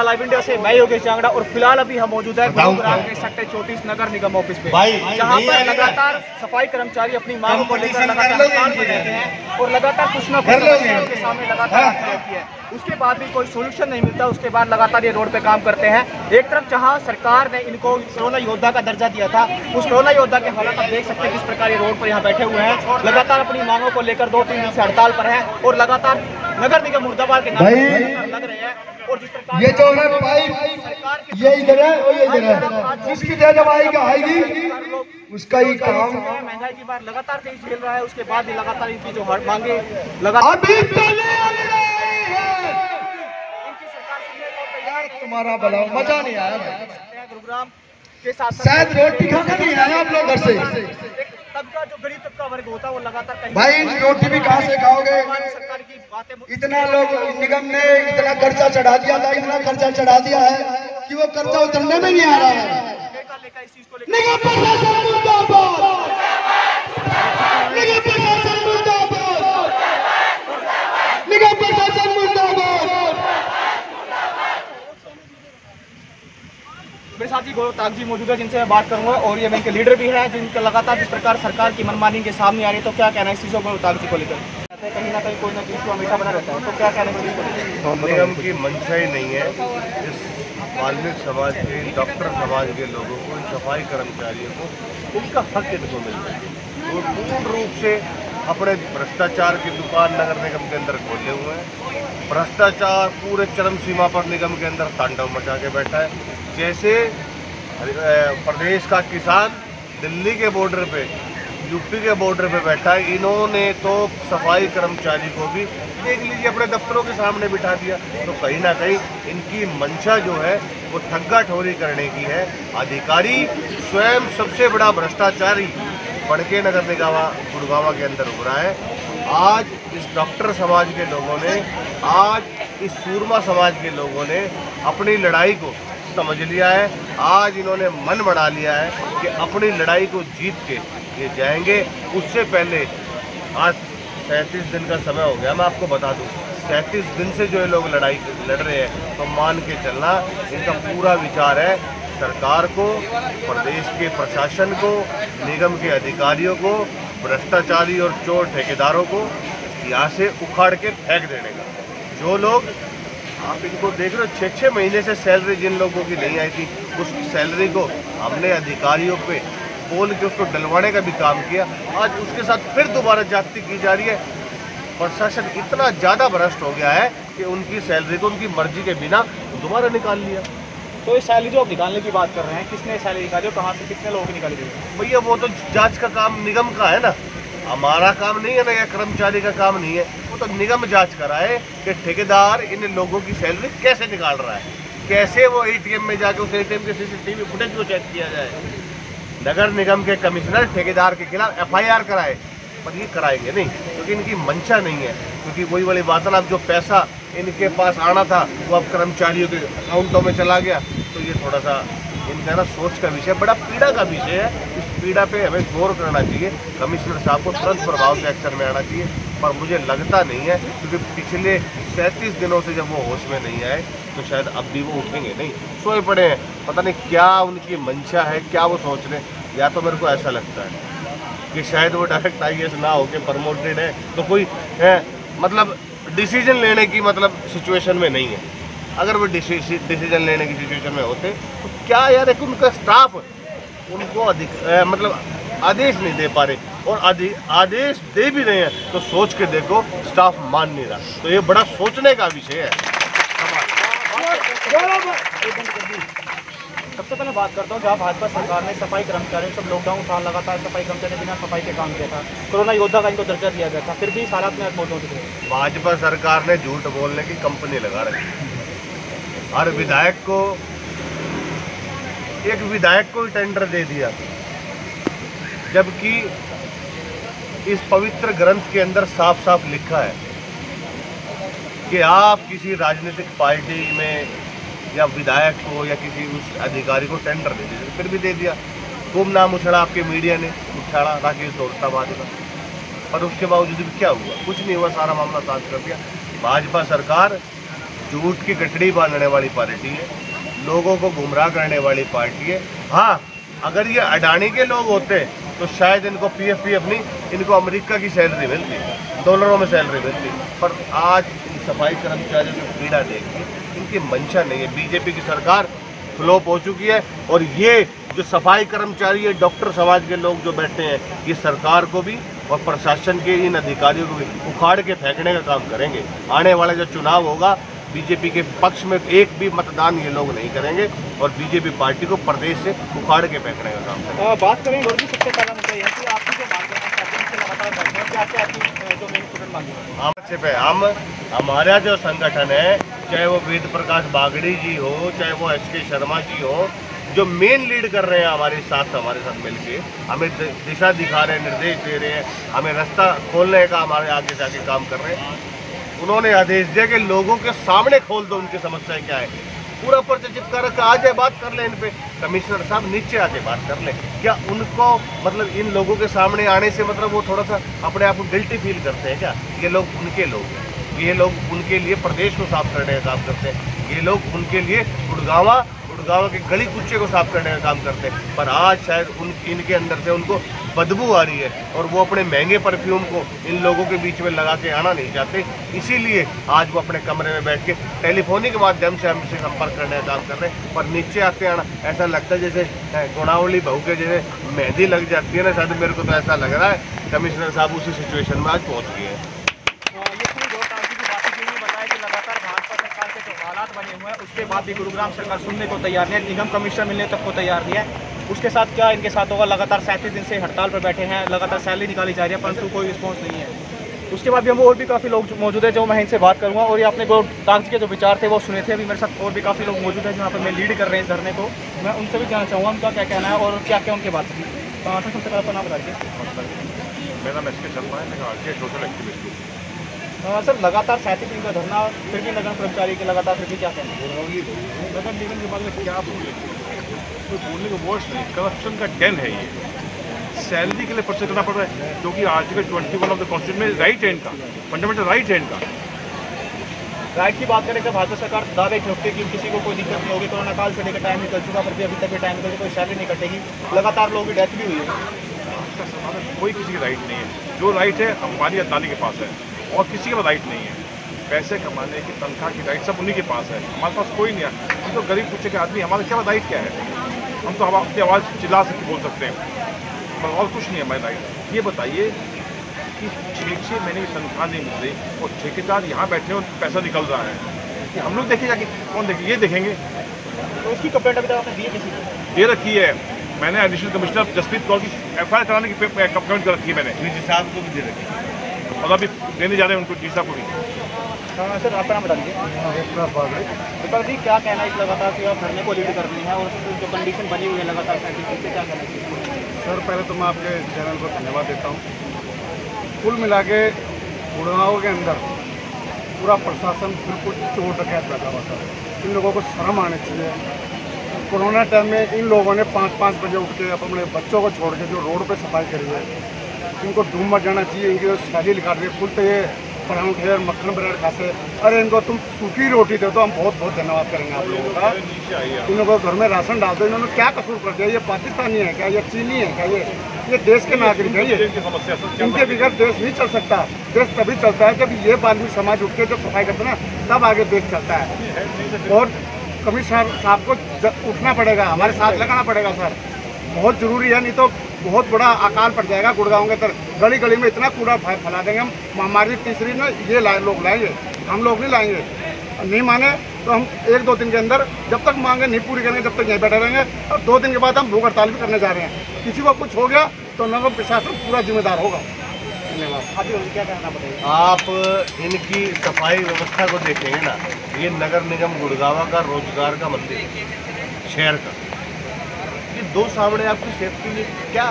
The live India से मैं योगेश जांगड़ा और फ़िलहाल अभी हम मौजूद है गुरुग्राम के सेक्टर चौतीस नगर निगम ऑफ़िस पे जहाँ पर लगातार सफ़ाई कर्मचारी अपनी मांगों को लेकर लगातार हैं और लगातार कुछ ना कुछ सामने लगातार हाँ। उसके बाद भी कोई सोल्यूशन नहीं मिलता उसके बाद लगातार ये रोड पे काम करते हैं। एक तरफ़ जहाँ सरकार ने इनको कोरोना योद्धा का दर्जा दिया था उस कोरोना योद्धा के हालात आप देख सकते हैं किस प्रकार ये रोड पर यहाँ बैठे हुए हैं। लगातार अपनी मांगों को लेकर दो तीन दिन से हड़ताल पर है और लगातार नगर निगम मुर्दाबाद के नाम लग रहे हैं ये जो है पाइप ये इधर है और ये इधर है। जिसकी तेज आएगी आएगी? उसका ही काम। महँगाई की बात लगातार झेल रहा है उसके बाद भी लगातार इनकी जो हर मांगे लगातार है। तुम्हारा भला मज़ा नहीं आया। गुरुग्राम के साथ शायद रोटी खाना नहीं आया आप लोग घर से। तबका जो गरीब तबका वर्ग होता है वो लगातार भाई रोटी भी कहाँ से खाओगे? सरकार की बातें इतना लोग, निगम ने इतना कर्जा चढ़ा दिया था, इतना कर्जा चढ़ा दिया है कि वो कर्जा उतरने में नहीं आ रहा है। निगम प्रशासन मुर्दाबाद। निगम प्रशासन मुर्दाबाद। निगम प्रशासन मुर्दाबाद ताग जी मौजूद है जिनसे मैं बात करूँगा और ये बैंक के लीडर भी हैं, जिनका लगातार जिस प्रकार सरकार की मनमानी के सामने आ रही तो क्या कहना है इस चीज़ों को ताग जी को लेकर? कहीं ना कहीं कोई ना कोई हमेशा बना रहता है तो क्या कहना है इस चीज़ को? निगम मंशा ही नहीं है इस वाल्मीकि समाज के, डॉक्टर समाज के लोगों को सफ़ाई कर्मचारियों को, उनका हक इनको मिलता है वो पूर्ण रूप से अपने भ्रष्टाचार की दुकान नगर निगम के अंदर खोले हुए हैं। भ्रष्टाचार पूरे चरम सीमा पर निगम के अंदर तांडव मचा के बैठा है। जैसे प्रदेश का किसान दिल्ली के बॉर्डर पे यूपी के बॉर्डर पे बैठा है। इन्होंने तो सफ़ाई कर्मचारी को भी देख लीजिए, अपने दफ्तरों के सामने बिठा दिया। तो कहीं ना कहीं इनकी मंशा जो है, वो ठग्गा ठोरी करने की है। अधिकारी स्वयं सबसे बड़ा भ्रष्टाचारी बढ़ के नगर निगम गुड़गावा के अंदर उभरा है। आज इस डॉक्टर समाज के लोगों ने, आज इस सूरमा समाज के लोगों ने अपनी लड़ाई को समझ लिया है। आज इन्होंने मन बना लिया है कि अपनी लड़ाई को जीत के ये जाएँगे। उससे पहले आज सैंतीस दिन का समय हो गया। मैं आपको बता दूँ, सैंतीस दिन से जो ये लोग लड़ाई लड़ रहे हैं तो मान के चलना इनका पूरा विचार है सरकार को, प्रदेश के प्रशासन को, निगम के अधिकारियों को, भ्रष्टाचारी और चोर ठेकेदारों को यहाँ से उखाड़ के फेंक देने का। जो लोग आप इनको देख रहे हो छः छः महीने से सैलरी जिन लोगों की नहीं आई थी उस सैलरी को हमने अधिकारियों पे बोल के उसको डलवाने का भी काम किया। आज उसके साथ फिर दोबारा जाति की जा रही है। प्रशासन इतना ज़्यादा भ्रष्ट हो गया है कि उनकी सैलरी को उनकी मर्ज़ी के बिना दोबारा निकाल लिया। तो ये सैलरी जो आप निकालने की बात कर रहे हैं किसने सैलरी निकाली और कहाँ से कितने लोगों की निकाली गई? भैया वो तो जाँच का काम निगम का है ना। हमारा काम नहीं है ना कर्मचारी का काम नहीं है। वो तो निगम जाँच कराए कि ठेकेदार इन लोगों की सैलरी कैसे निकाल रहा है। कैसे वो एटीएम में जाके उस एटीएम के सीसीटीवी फुटेज को चेक किया जाए। नगर निगम के कमिश्नर ठेकेदार के खिलाफ एफआईआर कराए। पर ये कराएँगे नहीं, क्योंकि इनकी मंशा नहीं है। क्योंकि वही वाली बात है ना अब जो पैसा इनके पास आना था, वो अब कर्मचारियों के अकाउंटों में चला गया। तो ये थोड़ा सा इनका ना सोच का विषय, बड़ा पीड़ा का विषय है। इस पीड़ा पे हमें गौर करना चाहिए। कमिश्नर साहब को तुरंत प्रभाव से एक्शन में आना चाहिए, पर मुझे लगता नहीं है, क्योंकि पिछले सैंतीस दिनों से जब वो होश में नहीं आए तो शायद अब भी वो उठेंगे। नहीं, सोए पड़े हैं। पता नहीं क्या उनकी मंशा है, क्या वो सोच रहे हैं। या तो मेरे को ऐसा लगता है कि शायद वो डायरेक्ट आई ना होके प्रमोटेड है तो कोई है मतलब डिसीज़न लेने की मतलब सिचुएशन में नहीं है। अगर वो डिसीज़न लेने की सिचुएशन में होते तो क्या यार एक उनका स्टाफ उनको अधिक मतलब आदेश नहीं दे पा रहे और आदि आदेश दे भी रहे हैं तो सोच के देखो स्टाफ मान नहीं रहा। तो ये बड़ा सोचने का विषय है। सबसे पहले बात करता हूँ जहाँ भाजपा सरकार ने सफ़ाई कर्मचारियों सब लॉकडाउन था लगातार सफ़ाई कर्मचारी बिना सफ़ाई के काम किया था। कोरोना योद्धा का इनको दर्जा दिया गया था फिर भी इस हालात में मौजूद थे भाजपा सरकार ने झूठ बोलने की कंपनी लगा रखी। हर विधायक को एक विधायक को ही टेंडर दे दिया। जबकि इस पवित्र ग्रंथ के अंदर साफ़ साफ़ लिखा है कि आप किसी राजनीतिक पार्टी में या विधायक को या किसी उस अधिकारी को टेंडर दे दीजिए, फिर भी दे दिया। खूब नाम उछाड़ा आपके मीडिया ने उछाड़ा राकेश दौड़ताबाद का पर उसके बावजूद भी क्या हुआ? कुछ नहीं हुआ, सारा मामला शांत कर दिया। भाजपा सरकार झूठ की गठड़ी बांधने वाली पार्टी है। लोगों को गुमराह करने वाली पार्टी है। हाँ अगर ये अडानी के लोग होते तो शायद इनको पी पीएफ पीएफ नहीं इनको अमेरिका की सैलरी मिलती, डॉलरों में सैलरी मिलती। पर आज इन सफ़ाई कर्मचारियों की पीड़ा देखी इनकी मंशा नहीं है। बीजेपी की सरकार फ्लोप हो चुकी है, और ये जो सफ़ाई कर्मचारी है, डॉक्टर समाज के लोग जो बैठे हैं, ये सरकार को भी और प्रशासन के इन अधिकारियों को भी उखाड़ के फेंकने का काम करेंगे। आने वाला जो चुनाव होगा बीजेपी के पक्ष में एक भी मतदान ये लोग नहीं करेंगे और बीजेपी पार्टी को प्रदेश से उखाड़ के फेंकने का काम करेंगे। बात करें और भी सबसे पहला मुद्दा यह है कि आपकी जो हम हमारा जो संगठन है चाहे वो वेद प्रकाश बागड़ी जी हो चाहे वो एस के शर्मा जी हो जो मेन लीड कर रहे हैं हमारे साथ हमारे साथ मिलके हमें दिशा दिखा रहे हैं निर्देश दे रहे हैं हमें रास्ता खोलने का हमारे आगे जाके काम कर रहे हैं। उन्होंने आदेश दिया कि लोगों के सामने खोल दो, उनकी समस्याएँ क्या है। पूरा पर्चा चिपका रखा आ जाए बात कर ले इन पे। कमिश्नर साहब नीचे आ जाए बात कर ले। क्या उनको मतलब इन लोगों के सामने आने से मतलब वो थोड़ा सा अपने आप को गिल्टी फील करते हैं क्या? ये लोग उनके लोग हैं। ये लोग उनके लिए प्रदेश को साफ़ करने का काम करते हैं। ये लोग उनके लिए गुड़गावा गुड़गावा के गली कुच्चे को साफ़ करने का काम करते हैं। पर आज शायद उन, इनके अंदर से उनको बदबू आ रही है और वो अपने महँगे परफ्यूम को इन लोगों के बीच में लगा के आना नहीं चाहते। इसीलिए आज वो अपने कमरे में बैठ के टेलीफोनिक माध्यम से हमसे संपर्क करने का काम कर रहे हैं। पर नीचे आते आना ऐसा लगता है जैसे गुणावली बहू के जैसे मेहंदी लग जाती है ना, शायद मेरे को तो ऐसा लग रहा है। कमिश्नर साहब उसी सिचुएशन में आज पहुँच गए हैं अ, ये पूरी दो तारीख की बात है ये बताया कि लगातार भाजपा सरकार के जो हालात बने हुए हैं, उसके बाद भी गुरुग्राम सरकार सुनने को तैयार नहीं है, निगम कमिश्नर मिलने तक को तैयार नहीं है। उसके साथ क्या इनके साथ होगा? लगातार सैंतीस दिन से हड़ताल पर बैठे हैं, लगातार सैलरी निकाली जा रही है, परंतु कोई रिस्पॉन्स नहीं है। उसके बाद भी हम और भी काफ़ी लोग मौजूद है जो मैं इनसे बात करूँगा, और ये अपने ताज के जो विचार थे वो सुने थे, अभी मेरे साथ और भी काफ़ी लोग मौजूद हैं जहाँ पर मैं लीड कर रहे हैं इस धरने को। मैं उनसे भी जानना चाहूँगा, उनका क्या कहना है और क्या क्या उनके बात तो सबसे पहले अपना नाम बताइए मेरा नाम एस के शर्मा है, मैं आर सोशल एक्टिविस्ट हूँ। सर लगातार सैंतीस दिन का धरना फिर भी नगर कर्मचारी के लगातार फिर भी क्या कहना नगर निगम के बारे में क्या बोले? तो बोलने का वर्ड्स नहीं करप्शन का डेन है ये। सैलरी के लिए पर्चे करना पड़ रहा है क्योंकि article twenty one of the constitution में राइट हैंड का फंडामेंटल राइट हैंड का। राइट की बात करें तो भारत सरकार दावे ठोकती कि किसी को कोई दिक्कत नहीं होगी कोरोना काल से लेकर टाइम निकल चुका पर भी अभी तक भी टाइम निकल कोई सैलरी नहीं कटेगी। लगातार लोगों की डेथ भी हुई है। कोई किसी की राइट नहीं है। जो राइट है हमारी अदानी के पास है। और किसी का राइट नहीं है। पैसे कमाने की तनख्वाह की राइट सब उन्हीं के पास है। हमारे पास कोई नहीं है। हम तो गरीब पूछे के आदमी हमारे क्या राइट क्या है? हम तो हम अपनी आवाज़ चिल्ला सकते बोल सकते हैं। पर और कुछ नहीं है हमारी राइट ये बताइए कि छः छः महीने की तनख्वाह नहीं मिल रही और ठेकेदार यहाँ बैठे और पैसा निकल रहा है। कि हम लोग देखेगा जाके कौन देखे ये देखेंगे। तो उसकी कंप्लेंट अभी तक आपने दी है किसी को? दे रखी है। मैंने एडिशनल कमिश्नर जसप्रीत कौर की एफआईआर कराने की कंप्लेंट कर रखी है मैंने। साहब को भी दे रखे और अभी देने जा रहे हैं उनको साहब को भी। हाँ सर आपका नाम बता दीजिए क्या कहना है इस लगातार कि आप धरने को लीड कर रही हैं और जो कंडीशन बनी हुई है लगातार क्या कहना सर पहले तो मैं आपके चैनल को धन्यवाद देता हूँ। कुल मिला के गुड़गांव के अंदर पूरा प्रशासन बिल्कुल चोट डकैत बैठा हुआ सर इन लोगों को शर्म आनी चाहिए। कोरोना टाइम में इन लोगों ने पाँच पाँच बजे उठ के अपने बच्चों को छोड़ के जो रोड पे सफ़ाई करी है इनको धूम मच जाना चाहिए, इनकी जो सैली लिखा रही है, फुल तो ये मक्खन ब्रेड खाते अरे इनको तुम सूखी रोटी दे तो हम बहुत बहुत धन्यवाद करेंगे आप लोगों का। इन लोगों घर में राशन डाल दो, इन्होंने क्या कसूर कर दिया? ये पाकिस्तानी है क्या? ये चीनी है क्या? ये ये देश के नागरिक है ये। इनकी बगैर देश नहीं चल सकता। देश तभी चलता है जब ये बाल्मी समाज उठ के जब सफ़ाई करते ना, तब आगे देश चलता है। और कमिश्नर साहब को उठना पड़ेगा, हमारे साथ लगाना पड़ेगा, सर। बहुत ज़रूरी है, नहीं तो बहुत बड़ा अकाल पड़ जाएगा गुड़गांव के अंदर। गली गली में इतना कूड़ा फैला देंगे हम। महामारी तीसरी ना ये लाए लोग लाएँगे। हम लोग नहीं लाएँगे। नहीं माने तो हम एक दो दिन के अंदर जब तक मांगे नहीं पूरी करेंगे जब तक यहीं बैठे रहेंगे। और दो दिन के बाद हम भूख हड़ताल भी करने जा रहे हैं। किसी को कुछ हो गया तो नगर प्रशासन पूरा जिम्मेदार होगा। धन्यवाद। अभी क्या कहना बताइए आप इनकी सफ़ाई व्यवस्था को देखेंगे ना। ये नगर निगम गुड़गावा का रोज़गार का मंदिर शहर का। दो सामने आपकी सेफ्टी लिए क्या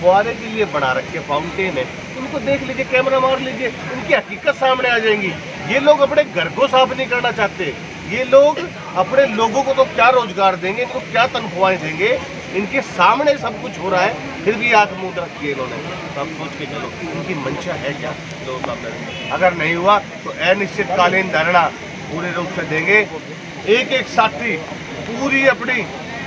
फुहारे के लिए बना रखे फाउंटेन है? उनको देख लीजिए कैमरा मार लीजिए, उनकी हकीकत सामने आ जाएँगी। ये लोग अपने घर को साफ़ नहीं करना चाहते। ये लोग अपने लोगों को तो क्या रोज़गार देंगे, इनको क्या तनख्वाहें देंगे? इनके सामने सब कुछ हो रहा है, फिर भी आँख मुँह रखी है इन्होंने। तो आप सोच के चलो, इनकी मंशा है क्या? लोगों सामने अगर नहीं हुआ तो अनिश्चितकालीन धरना पूरे रूप से देंगे। एक एक साथी पूरी अपनी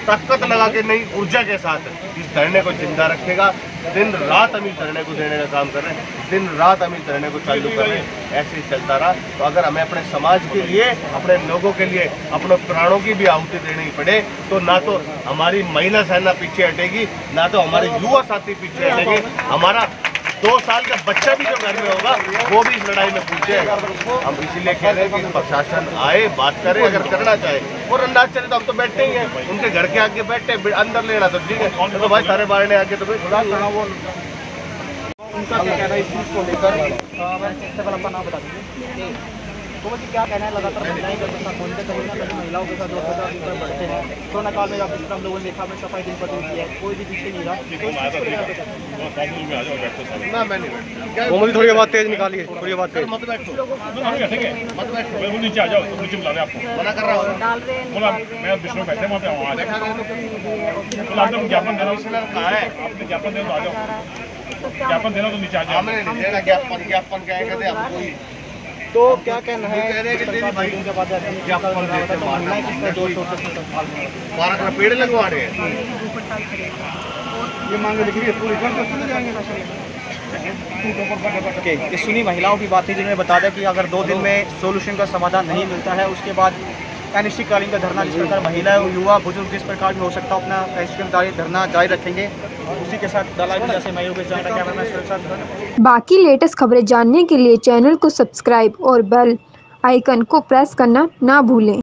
ताकत लगा के नई ऊर्जा के साथ इस धरने को ज़िंदा रखेगा। दिन रात हम इस धरने को देने का काम कर रहे हैं। दिन रात हम इस धरने को चालू कर रहे हैं। ऐसे ही चलता रहा। तो अगर हमें अपने समाज के लिए, अपने लोगों के लिए, अपने प्राणों की भी आहुति देनी पड़े तो ना तो हमारी महिला सेना पीछे हटेगी, ना तो हमारे युवा साथी पीछे हटेंगे। हमारा दो साल का बच्चा भी जो घर में होगा वो भी इस लड़ाई में पूछे हम इसीलिए कह रहे हैं कि प्रशासन आए बात करे अगर करना चाहे। और अंदाज चले तो हम तो बैठते ही हैं। उनके घर के आगे बैठे अंदर लेना तो ठीक है। तो भाई सारे बारे ने आगे तो भाई उनका क्या कहना है इस चीज़ को लेकर? मैं अपना नाम बता दीजिए। तो जी क्या कहना है लगातार महिलाएँ जब तक बोलते कहीं ना कहीं महिलाओं के साथ है ऊपर बढ़ते हैं। कोरोना काल में जब हम लोगों ने देखा हमें सफ़ाई दिन पर की है कोई भी पीछे नहीं रहा। तो को मैं थोड़ी आवाज़ तेज निकालिए थोड़ी आवाज़ तेज। मत बैठो। मत बैठो। बिल्कुल नीचे आ जाओ नीचे बुला रहे आपको। मना कर रहा हूँ। बोला मैं विष्णु बैठे वहाँ पे वहाँ देखा बोला आपने ज्ञापन देना कहा है? आपने ज्ञापन देना तो आ जाओ। तो ज्ञापन देना तो नीचे आ जाओ। हमने देना ज्ञापन ज्ञापन क्या कहते हैं ही। तो क्या कहना है? बारह कि पेड़ लगवा रहे हैं। ये मांगे लिख रही है पूरी ओके ये सुनी महिलाओं की बात थी जिन्होंने बता दिया कि अगर दो दिन में सोल्यूशन का समाधान नहीं मिलता है उसके बाद अनिश्चितकालीन का धरना जिस प्रकार महिला युवा, बुज़ुर्ग जिस प्रकार भी हो सकता अपना अनिश्चितकालीन धरना जारी रखेंगे। उसी के साथ बाकी लेटेस्ट खबरें जानने के लिए चैनल को सब्सक्राइब और बेल आइकन को प्रेस करना ना भूलें।